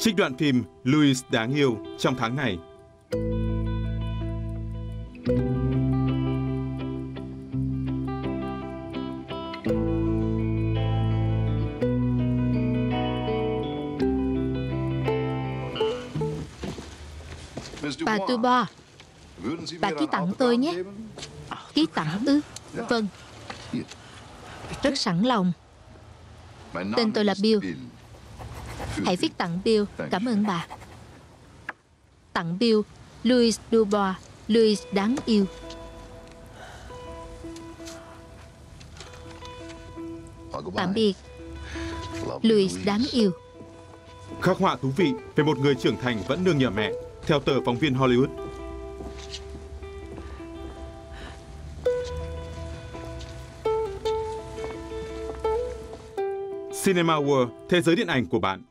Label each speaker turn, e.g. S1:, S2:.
S1: Trích đoạn phim Louis đáng yêu trong tháng này.
S2: Bà Dubois, bà ký tặng tôi nhé. Ký tặng ư? Vâng, rất sẵn lòng.
S3: Tên tôi là Bill.
S2: Hãy viết tặng Bill, cảm ơn bà. Tặng Bill, Louis Dubois, Louis đáng yêu. Tạm biệt, Louis đáng yêu.
S1: Khắc họa thú vị về một người trưởng thành vẫn nương nhờ mẹ, theo tờ phóng viên Hollywood. Cinema World, thế giới điện ảnh của bạn.